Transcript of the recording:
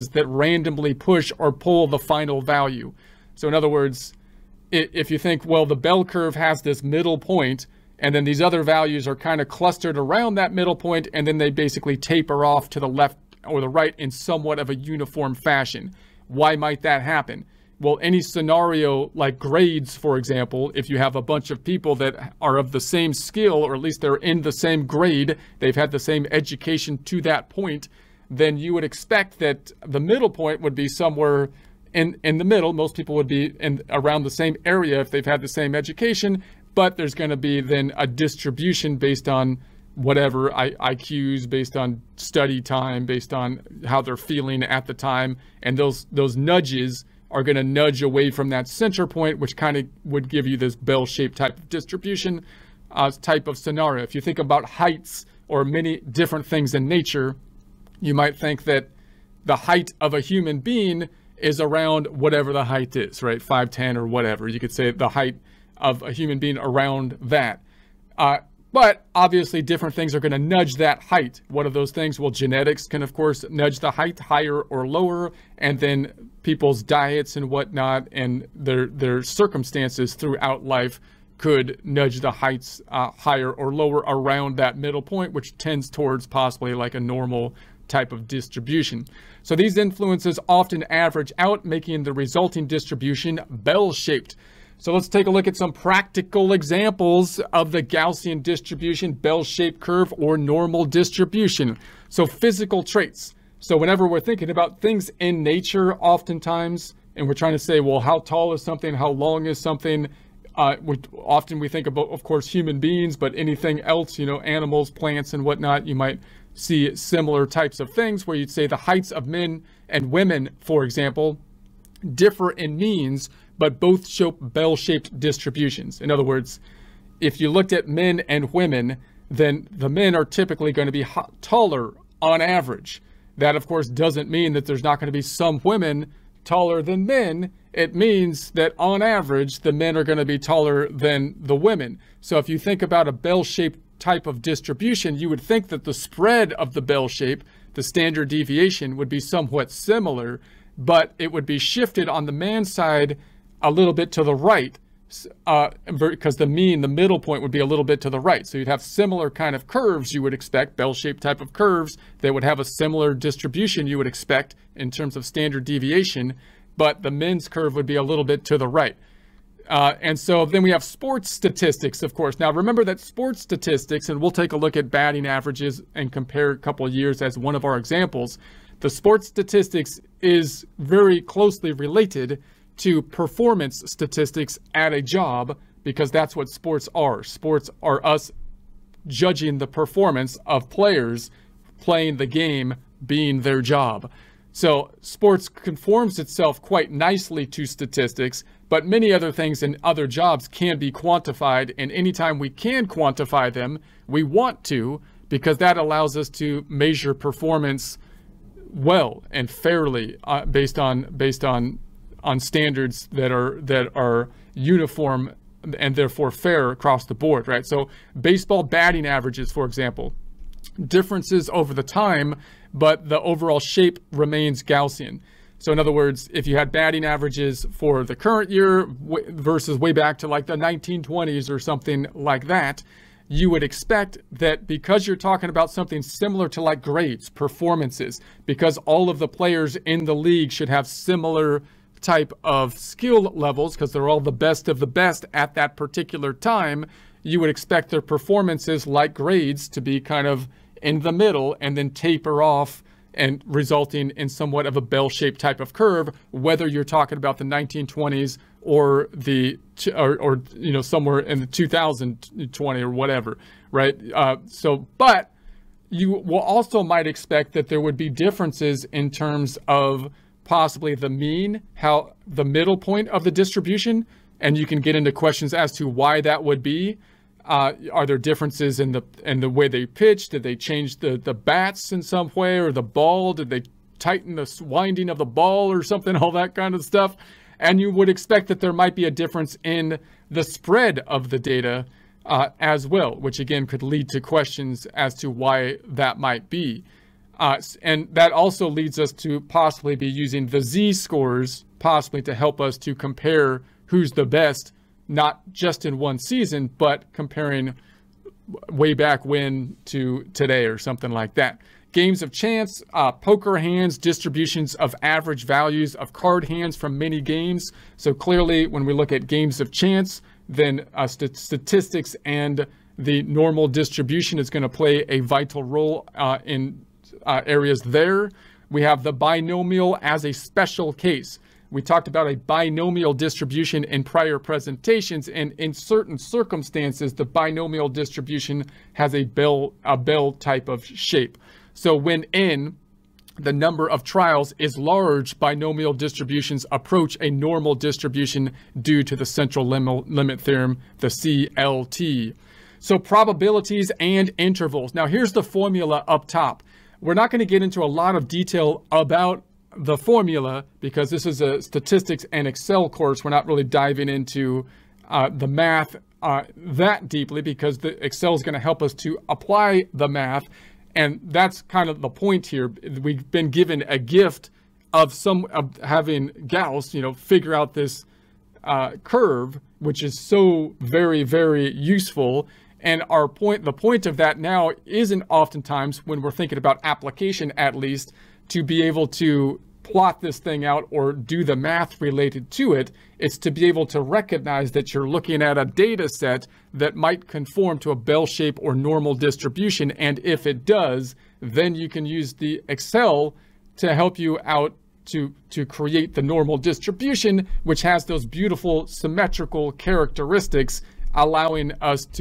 that randomly push or pull the final value. So in other words, if you think, well, the bell curve has this middle point, and then these other values are kind of clustered around that middle point, and then they basically taper off to the left or the right in somewhat of a uniform fashion. Why might that happen? Well, any scenario like grades, for example, if you have a bunch of people that are of the same skill, or at least they're in the same grade, they've had the same education to that point, then you would expect that the middle point would be somewhere in, in the middle. Most people would be in around the same area if they've had the same education, but there's going to be then a distribution based on whatever I, IQs, based on study time, based on how they're feeling at the time, and those those nudges are going to nudge away from that center point, which kind of would give you this bell-shaped type of distribution uh, type of scenario. If you think about heights or many different things in nature, you might think that the height of a human being is around whatever the height is, right? 5'10 or whatever. You could say the height of a human being around that. Uh, but obviously, different things are going to nudge that height. What are those things? Well, genetics can, of course, nudge the height higher or lower, and then people's diets and whatnot and their their circumstances throughout life could nudge the heights uh, higher or lower around that middle point, which tends towards possibly like a normal type of distribution. So these influences often average out, making the resulting distribution bell-shaped. So let's take a look at some practical examples of the Gaussian distribution, bell-shaped curve, or normal distribution. So physical traits. So whenever we're thinking about things in nature, oftentimes, and we're trying to say, well, how tall is something? How long is something? Uh, often we think about, of course, human beings, but anything else, you know, animals, plants, and whatnot, you might see similar types of things where you'd say the heights of men and women, for example, differ in means, but both show bell-shaped distributions. In other words, if you looked at men and women, then the men are typically going to be taller on average. That, of course, doesn't mean that there's not going to be some women taller than men. It means that on average, the men are going to be taller than the women. So if you think about a bell-shaped type of distribution, you would think that the spread of the bell shape, the standard deviation, would be somewhat similar, but it would be shifted on the man side a little bit to the right uh, because the mean, the middle point would be a little bit to the right. So you'd have similar kind of curves you would expect, bell-shaped type of curves that would have a similar distribution you would expect in terms of standard deviation, but the men's curve would be a little bit to the right. Uh, and so then we have sports statistics, of course. Now, remember that sports statistics, and we'll take a look at batting averages and compare a couple years as one of our examples. The sports statistics is very closely related to performance statistics at a job because that's what sports are. Sports are us judging the performance of players playing the game being their job. So sports conforms itself quite nicely to statistics, but many other things in other jobs can be quantified. And anytime we can quantify them, we want to, because that allows us to measure performance well and fairly uh, based on based on on standards that are that are uniform and therefore fair across the board, right? So baseball batting averages, for example, differences over the time, but the overall shape remains Gaussian. So in other words, if you had batting averages for the current year versus way back to like the 1920s or something like that, you would expect that because you're talking about something similar to like grades, performances, because all of the players in the league should have similar type of skill levels because they're all the best of the best at that particular time, you would expect their performances like grades to be kind of in the middle and then taper off and resulting in somewhat of a bell-shaped type of curve, whether you're talking about the 1920s or the or, or you know somewhere in the 2020 or whatever, right? Uh, so, but you will also might expect that there would be differences in terms of possibly the mean, how the middle point of the distribution, and you can get into questions as to why that would be. Uh, are there differences in the in the way they pitch? Did they change the the bats in some way, or the ball? Did they tighten the winding of the ball, or something? All that kind of stuff. And you would expect that there might be a difference in the spread of the data uh, as well, which again could lead to questions as to why that might be. Uh, and that also leads us to possibly be using the z-scores possibly to help us to compare who's the best, not just in one season, but comparing way back when to today or something like that. Games of chance, uh, poker hands, distributions of average values of card hands from many games. So clearly, when we look at games of chance, then uh, st statistics and the normal distribution is going to play a vital role uh, in uh, areas there. We have the binomial as a special case. We talked about a binomial distribution in prior presentations, and in certain circumstances, the binomial distribution has a bell, a bell type of shape. So when n, the number of trials is large, binomial distributions approach a normal distribution due to the central lim limit theorem, the CLT. So probabilities and intervals. Now here's the formula up top. We're not going to get into a lot of detail about the formula, because this is a statistics and Excel course, we're not really diving into uh, the math uh, that deeply because the Excel is going to help us to apply the math. And that's kind of the point here. We've been given a gift of some of having Gauss, you know, figure out this uh, curve, which is so very, very useful. And our point, the point of that now isn't oftentimes when we're thinking about application, at least, to be able to plot this thing out or do the math related to it. It's to be able to recognize that you're looking at a data set that might conform to a bell shape or normal distribution. And if it does, then you can use the Excel to help you out to, to create the normal distribution, which has those beautiful symmetrical characteristics, allowing us to